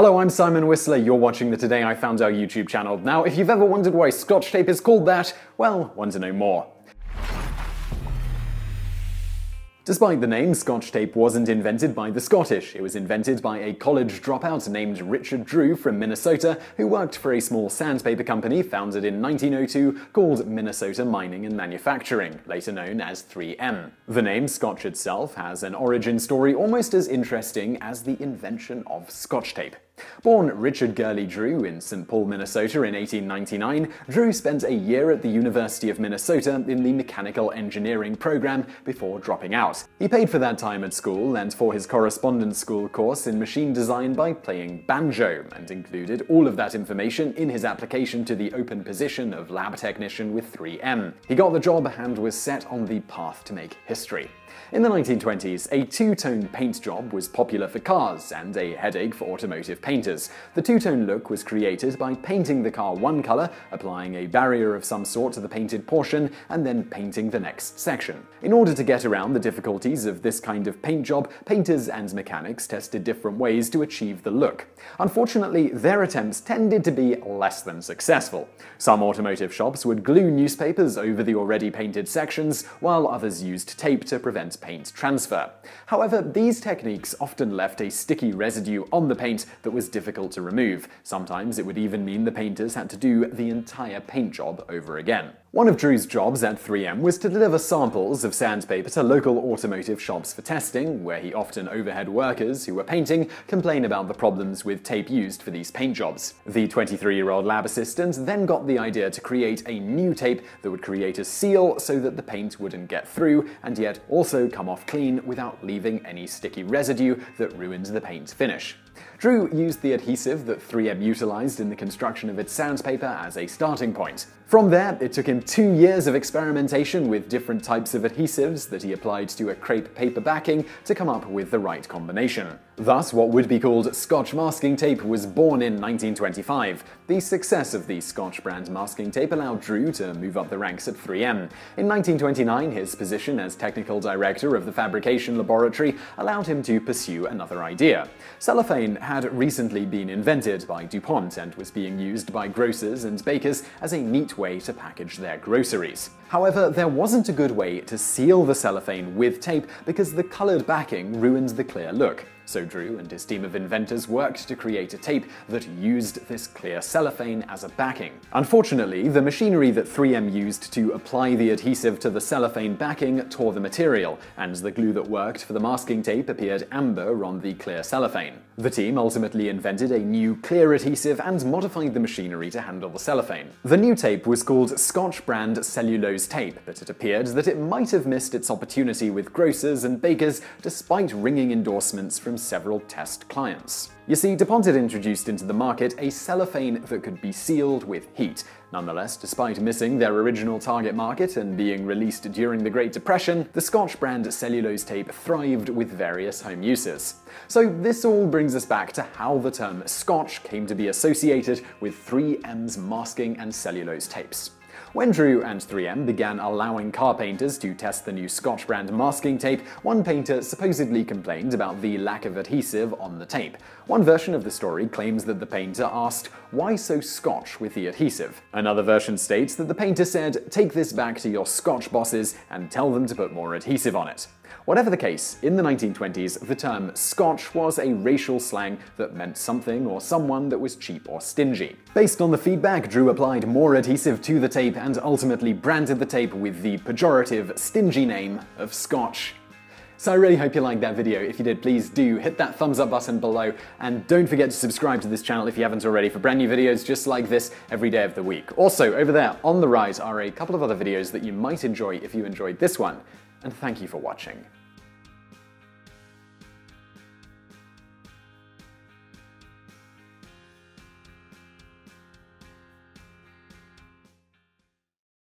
Hello, I'm Simon Whistler. You're watching the Today I Found Out YouTube channel. Now, if you've ever wondered why Scotch tape is called that, well, want to know more. Despite the name, Scotch tape wasn't invented by the Scottish. It was invented by a college dropout named Richard Drew from Minnesota, who worked for a small sandpaper company founded in 1902 called Minnesota Mining and Manufacturing, later known as 3M. The name Scotch itself has an origin story almost as interesting as the invention of Scotch tape. Born Richard Gurley Drew in St. Paul, Minnesota in 1899, Drew spent a year at the University of Minnesota in the mechanical engineering program before dropping out. He paid for that time at school and for his correspondence school course in machine design by playing banjo, and included all of that information in his application to the open position of lab technician with 3M. He got the job and was set on the path to make history. In the 1920s, a two-tone paint job was popular for cars and a headache for automotive painters. The two-tone look was created by painting the car one color, applying a barrier of some sort to the painted portion, and then painting the next section. In order to get around the difficulties of this kind of paint job, painters and mechanics tested different ways to achieve the look. Unfortunately, their attempts tended to be less than successful. Some automotive shops would glue newspapers over the already painted sections, while others used tape to prevent paint transfer. However, these techniques often left a sticky residue on the paint that was difficult to remove. Sometimes it would even mean the painters had to do the entire paint job over again. One of Drew's jobs at 3M was to deliver samples of sandpaper to local automotive shops for testing, where he often overheard workers who were painting complain about the problems with tape used for these paint jobs. The 23 year old lab assistant then got the idea to create a new tape that would create a seal so that the paint wouldn't get through and yet also come off clean without leaving any sticky residue that ruined the paint finish. Drew used the adhesive that 3M utilized in the construction of its sandpaper as a starting point. From there, it took him two years of experimentation with different types of adhesives that he applied to a crepe paper backing to come up with the right combination. Thus, what would be called Scotch masking tape was born in 1925. The success of the Scotch brand masking tape allowed Drew to move up the ranks at 3M. In 1929, his position as technical director of the fabrication laboratory allowed him to pursue another idea. Cellophane had recently been invented by DuPont and was being used by grocers and bakers as a neat way to package their groceries. However, there wasn't a good way to seal the cellophane with tape because the colored backing ruined the clear look. So Drew and his team of inventors worked to create a tape that used this clear cellophane as a backing. Unfortunately, the machinery that 3M used to apply the adhesive to the cellophane backing tore the material, and the glue that worked for the masking tape appeared amber on the clear cellophane. The team ultimately invented a new clear adhesive and modified the machinery to handle the cellophane. The new tape was called Scotch brand cellulose tape, but it appeared that it might have missed its opportunity with grocers and bakers despite ringing endorsements from several test clients. You see, DuPont had introduced into the market a cellophane that could be sealed with heat. Nonetheless, despite missing their original target market and being released during the Great Depression, the Scotch brand cellulose tape thrived with various home uses. So this all brings us back to how the term Scotch came to be associated with 3M's masking and cellulose tapes. When Drew and 3M began allowing car painters to test the new Scotch brand masking tape, one painter supposedly complained about the lack of adhesive on the tape. One version of the story claims that the painter asked, Why so Scotch with the adhesive? Another version states that the painter said, Take this back to your Scotch bosses and tell them to put more adhesive on it. Whatever the case, in the 1920s, the term Scotch was a racial slang that meant something or someone that was cheap or stingy. Based on the feedback, Drew applied more adhesive to the tape and ultimately branded the tape with the pejorative, stingy name of Scotch. So I really hope you liked that video. If you did, please do hit that thumbs up button below and don't forget to subscribe to this channel if you haven't already for brand new videos just like this every day of the week. Also, over there on the right are a couple of other videos that you might enjoy if you enjoyed this one. And thank you for watching.